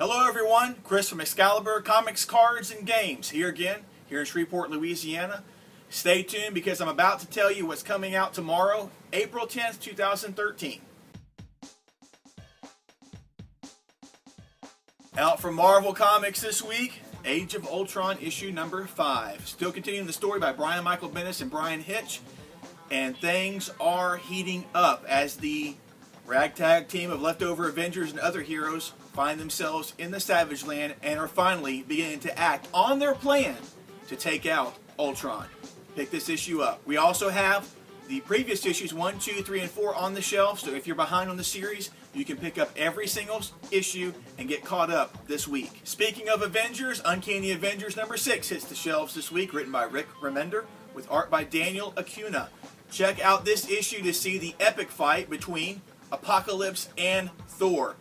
Hello everyone, Chris from Excalibur Comics, Cards, and Games here again, here in Shreveport, Louisiana. Stay tuned because I'm about to tell you what's coming out tomorrow, April 10th, 2013. Out from Marvel Comics this week, Age of Ultron issue number 5. Still continuing the story by Brian Michael Bendis and Bryan Hitch. And things are heating up as the ragtag team of leftover Avengers and other heroes find themselves in the Savage Land and are finally beginning to act on their plan to take out Ultron. Pick this issue up. We also have the previous issues 1, 2, 3, and 4 on the shelf, so if you're behind on the series, you can pick up every single issue and get caught up this week. Speaking of Avengers, Uncanny Avengers number 6 hits the shelves this week, written by Rick Remender, with art by Daniel Acuna. Check out this issue to see the epic fight between Apocalypse and Thor,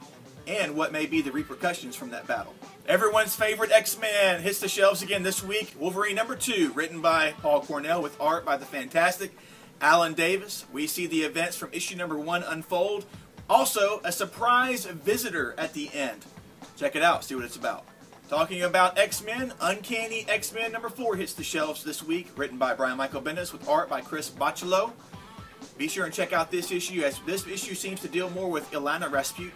and what may be the repercussions from that battle. Everyone's favorite X-Men hits the shelves again this week. Wolverine number 2, written by Paul Cornell with art by the fantastic Alan Davis. We see the events from issue number 1 unfold. Also, a surprise visitor at the end. Check it out, see what it's about. Talking about X-Men, Uncanny X-Men number 4 hits the shelves this week, written by Brian Michael Bendis with art by Chris Bachalo. Be sure and check out this issue as this issue seems to deal more with Illyana Rasputin.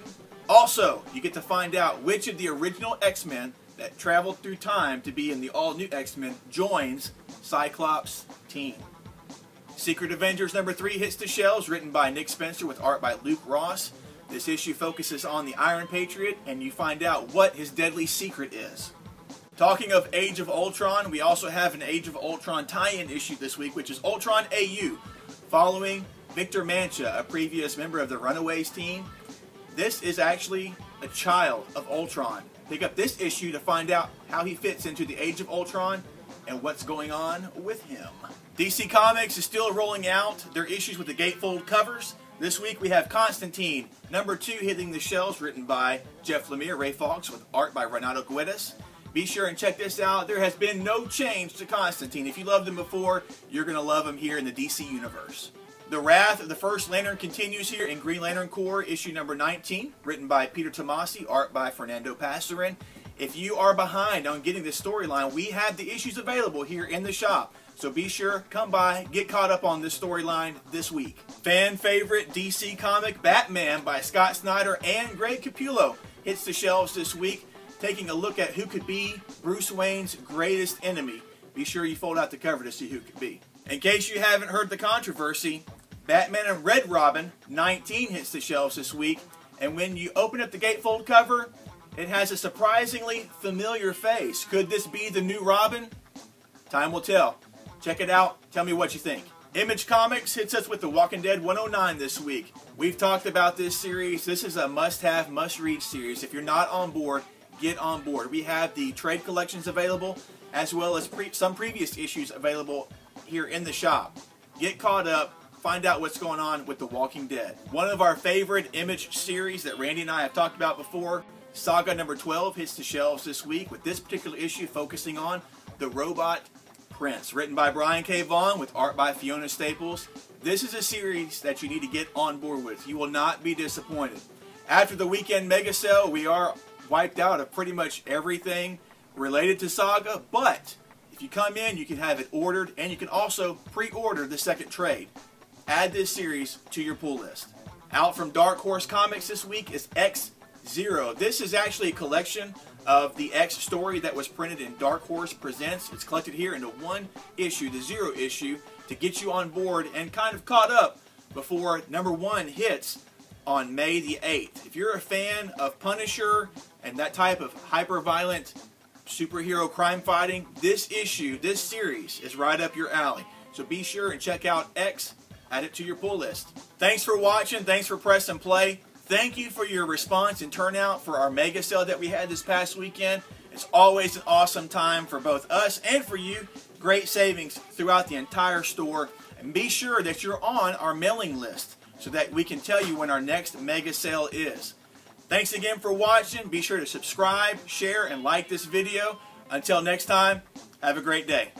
Also, you get to find out which of the original X-Men that traveled through time to be in the all-new X-Men joins Cyclops' team. Secret Avengers number 3 hits the shelves, written by Nick Spencer with art by Luke Ross. This issue focuses on the Iron Patriot, and you find out what his deadly secret is. Talking of Age of Ultron, we also have an Age of Ultron tie-in issue this week, which is Ultron AU, following Victor Mancha, a previous member of the Runaways team. This is actually a child of Ultron. Pick up this issue to find out how he fits into the Age of Ultron and what's going on with him. DC Comics is still rolling out their issues with the gatefold covers. This week we have Constantine, number two, hitting the shelves, written by Jeff Lemire, Ray Fawkes, with art by Renato Guedes. Be sure and check this out. There has been no change to Constantine. If you loved him before, you're going to love him here in the DC Universe. The Wrath of the First Lantern continues here in Green Lantern Corps, issue number 19, written by Peter Tomasi, art by Fernando Pasarin. If you are behind on getting this storyline, we have the issues available here in the shop. So be sure, come by, get caught up on this storyline this week. Fan favorite DC comic Batman by Scott Snyder and Greg Capullo hits the shelves this week taking a look at who could be Bruce Wayne's greatest enemy. Be sure you fold out the cover to see who could be. In case you haven't heard the controversy, Batman and Red Robin 19 hits the shelves this week, and when you open up the gatefold cover, it has a surprisingly familiar face. Could this be the new Robin? Time will tell. Check it out. Tell me what you think. Image Comics hits us with The Walking Dead 109 this week. We've talked about this series. This is a must-have, must-read series. If you're not on board, get on board. We have the trade collections available as well as pre some previous issues available here in the shop. Get caught up, find out what's going on with The Walking Dead. One of our favorite image series that Randy and I have talked about before, Saga number 12 hits the shelves this week with this particular issue focusing on the robot Prince, written by Brian K. Vaughan with art by Fiona Staples. This is a series that you need to get on board with. You will not be disappointed. After the weekend mega sale, we are wiped out of pretty much everything related to Saga, but if you come in, you can have it ordered, and you can also pre-order the second trade. Add this series to your pull list. Out from Dark Horse Comics this week is X Zero. This is actually a collection of the X story that was printed in Dark Horse Presents. It's collected here into one issue, the Zero issue, to get you on board and kind of caught up before number one hits on May the 8th. If you're a fan of Punisher and that type of hyper-violent superhero crime fighting, this issue, this series is right up your alley. So be sure and check out X, add it to your pull list. Thanks for watching. Thanks for press and play. Thank you for your response and turnout for our mega sale that we had this past weekend. It's always an awesome time for both us and for you. Great savings throughout the entire store. And be sure that you're on our mailing list so that we can tell you when our next mega sale is. Thanks again for watching. Be sure to subscribe, share, and like this video. Until next time, have a great day.